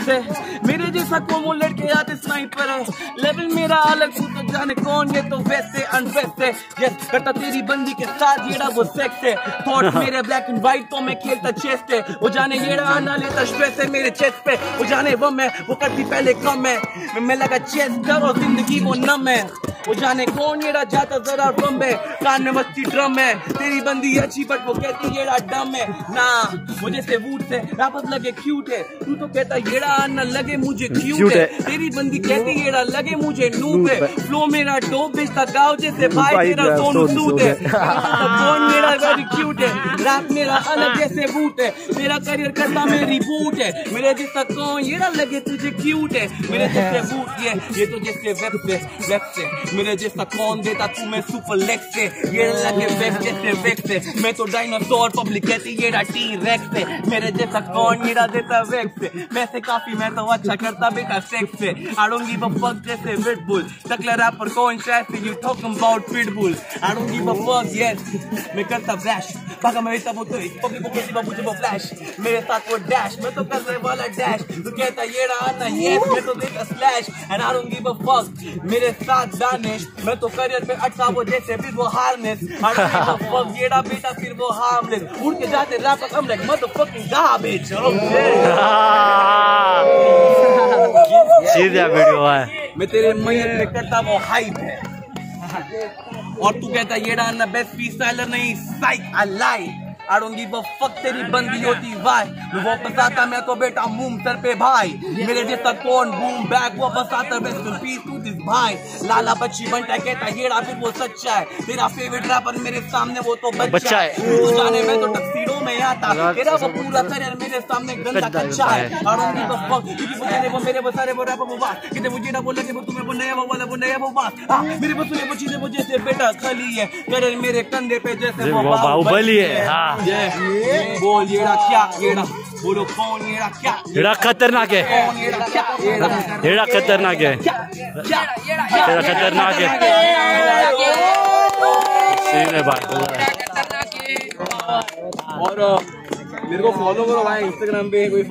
से। मेरे जैसा कोमो लड़के आते स्नाइपर है। लेवल मेरा अलग तू तो जाने कौन ये तो वैसे अनवैसे यस करता तेरी बंदी के साथ येड़ा वो सेक्स है। थॉट मेरे ब्लैक एंड व्हाइट तो मैं खेलता चेस पे वो जाने येड़ा आना लेता स्ट्रेस है मेरे चेस्ट पे। वो जाने वो मैं वो करती पहले कम है। मैं लगा चेस करो ज़िंदगी वो नम है। वो जाने कौन येड़ा जाता जरा रम है? कान में मस्ती ड्रम है। तेरी बंदी अच्छी बट वो कहती येड़ा डम है। ना मुझे से वूट से रापत लगे क्यूट है। तू तो कहता येड़ा आना लगे मुझे क्यूट है। है। तेरी बंदी कहती येड़ा लगे मुझे नूब है। फ्लो मेरा डोप बेचता गाँव जैसे भाई तेरा सोनू सूट है। है। कौन मेरा वेरी क्यूट है। रैप मेरा अलग जैसे बूट है। मेरा करियर करता मैं रिबूट है। मेरे जैसा कौन येड़ा लगे तुझे क्यूट है। मेरे जैसे बूट ये ये तो जैसे वेब से वेब से मेरे जैसा कौन देता तू मैं सुपर लेग से ये लगे वेब जैसे वेब से मैं तो डायनासोर पब्लिक कहती येड़ा टी रेक्स से मेरे जैसा कौन येड़ा देता वेब से मैं से काफ़ी मैं तो अच्छा करता बेटा सेक्स से I don't give a fuck जैसे Pitbull टकला रैपर कौन शायद से you talking about Pitbull. I don't give a fuck yes मैं करता फ्लैश भागा मैं वो तो पब्लिक को बाबू जब फ्लैश मेरे साथ वो डैश मैं तो करने वाला डैश तू कहता ये रहा ना yes मैं तो देता slash and I don't give a fuck मेरे साथ मैं तो करियर पे अटका वो जैसे फिर वो हार्नेस बेटा फिर वो हार्मलेस उड़ के जाते हम लाइक सीधा वीडियो है। मैं तेरे मैयर पे करता वो हाइप है। और तू कहता ये डालना बेस्ट फ्री स्टाइलर नहीं साइक अलाई I don't give a fuck तेरी बंदी होती भाई। मैं वापस आता मैं तो बेटा मुँह सर पे भाई। मेरे जैसा कौन बूम बैक वापस आता बेस्ट पीस टू दिस भाई। लाला बच्ची बनता कहता ये फिर वो सच्चा है। तेरा फेवरेट रैपर मेरे सामने वो तो बच्चा, है। तू जाने मैं तो टक्सीडो में आता। तेरा वो पूरा करियर मेरे सामने गंदा कच्चा है। I don't give a fuck क्योंकि वो तेरे वो मेरे वो सारे वो रैपर वो बात। कितने वो जेड़ा बोले कि तुम्हें वो नया वो वाला वो नया वो बात। हाँ, मेरे सुने वो चीज़ें वो जैसे बेटा खली है। करियर मेरे कंधे पे जैसे वो बाहुबली है, हाँ। बोल क्या बोलो कौन क्या? खतरनाक है। खतरनाक है। खतरनाक है। सीधे भाई। और मेरे को फॉलो करो भाई इंस्टाग्राम पे कोई